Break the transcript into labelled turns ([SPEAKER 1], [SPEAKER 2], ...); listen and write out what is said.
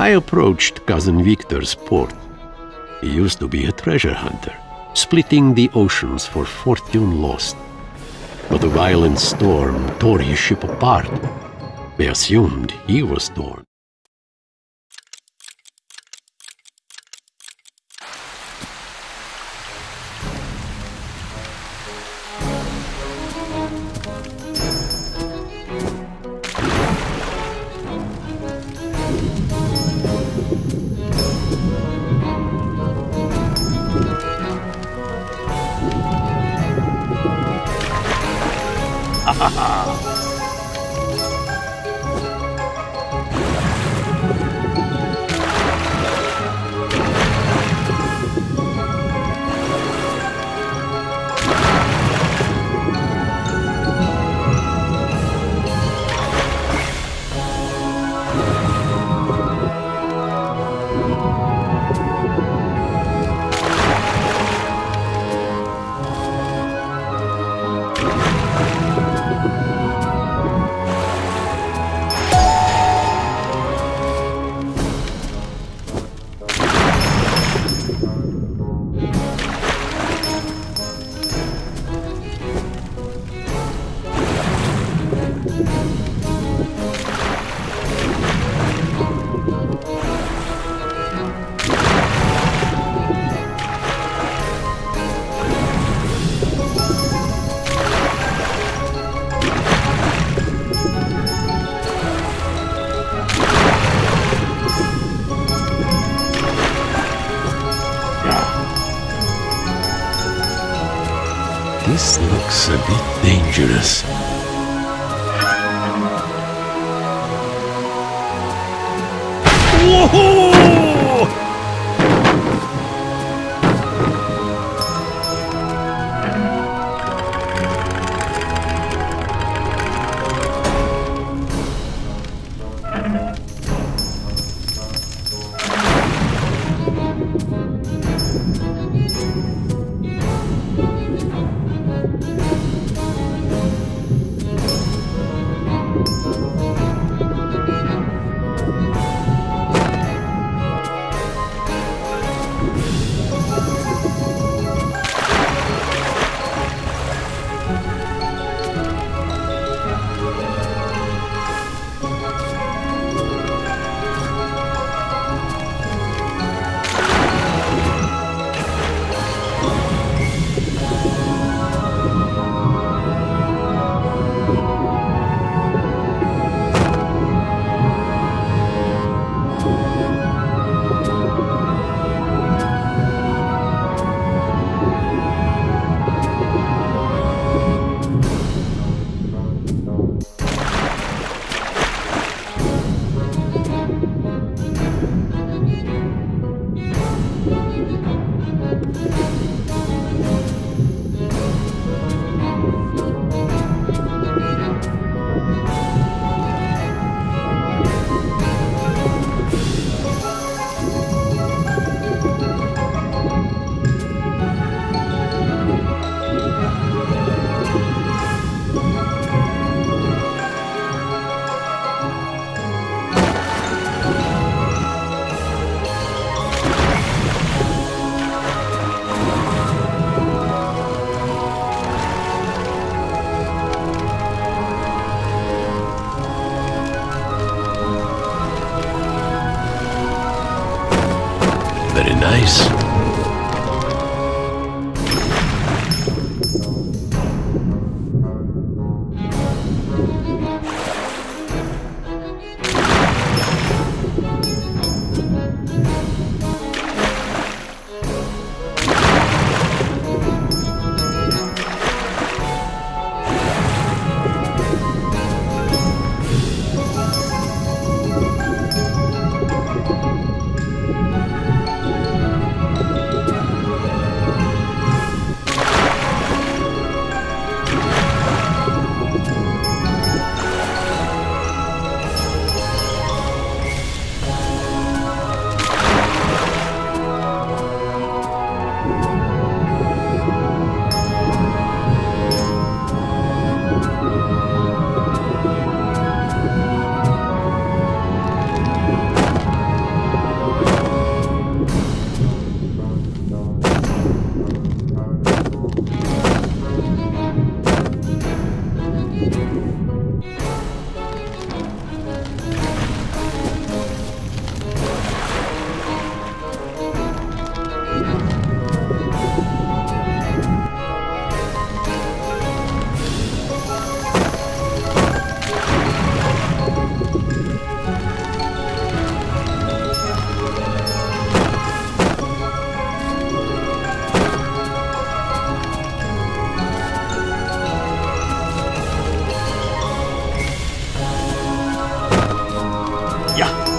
[SPEAKER 1] I approached Cousin Victor's port. He used to be a treasure hunter, splitting the oceans for fortune lost. But a violent storm tore his ship apart. They assumed he was torn. Ha ha ha! This looks a bit dangerous. Whoa! Very nice. 呀。